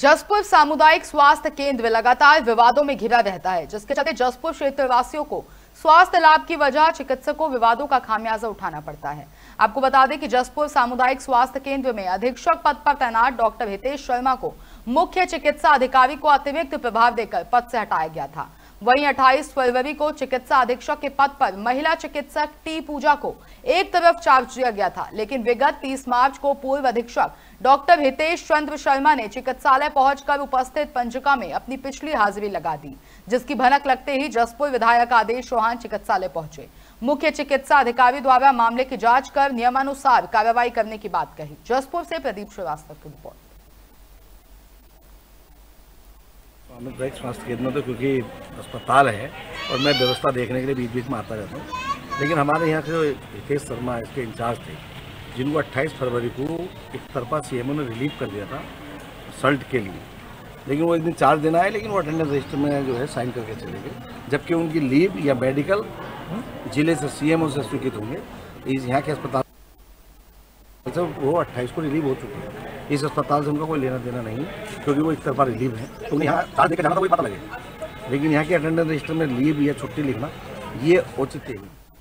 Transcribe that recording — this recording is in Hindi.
जसपुर सामुदायिक स्वास्थ्य केंद्र लगातार विवादों में घिरा रहता है, जिसके चलते जसपुर क्षेत्रवासियों को स्वास्थ्य लाभ की वजह, चिकित्सकों विवादों का खामियाजा उठाना पड़ता है। आपको बता दें कि जसपुर सामुदायिक स्वास्थ्य केंद्र में अधीक्षक पद पर तैनात डॉक्टर हितेश शर्मा को मुख्य चिकित्सा अधिकारी को अतिरिक्त प्रभाव देकर पद से हटाया गया था। वहीं 28 फरवरी को चिकित्सा अधीक्षक के पद पर महिला चिकित्सक टी पूजा को एक तरफ़ चार्ज दिया गया था, लेकिन विगत 30 मार्च को पूर्व अधीक्षक डॉक्टर हितेश चंद्र शर्मा ने चिकित्सालय पहुंचकर उपस्थित पंजिका में अपनी पिछली हाजिरी लगा दी, जिसकी भनक लगते ही जसपुर विधायक आदेश चौहान चिकित्सालय पहुँचे। मुख्य चिकित्सा अधिकारी द्वारा मामले की जाँच कर नियमानुसार कार्रवाई करने की बात कही। जसपुर से प्रदीप श्रीवास्तव की रिपोर्ट। सामुदायिक स्वास्थ्य केंद्र में तो क्योंकि अस्पताल है और मैं व्यवस्था देखने के लिए बीच बीच में आता रहता हूँ। लेकिन हमारे यहाँ के जो हितेश शर्मा इसके इंचार्ज थे, जिनको 28 फरवरी को एक तरफा सी ने रिलीव कर दिया था सल्ट के लिए। लेकिन वो एक दिन चार्ज देना है लेकिन वो अटेंडेंस रजिस्टर में जो है साइन करके चले गए। जबकि उनकी लीव या मेडिकल ज़िले से सीएमओ से स्वीकृत होंगे। इस यहाँ के अस्पताल वो अट्ठाईस को रिलीव हो चुके हैं। इस अस्पताल से उनका कोई लेना देना नहीं, क्योंकि वो एक तरफा रिलीव है। तो उन्हें यहाँ साथ देकर जाना तो कोई पता लगे। लेकिन यहाँ के अटेंडेंस रजिस्टर में लिए भी है, छुट्टी लिखना, ये औचित्य नहीं।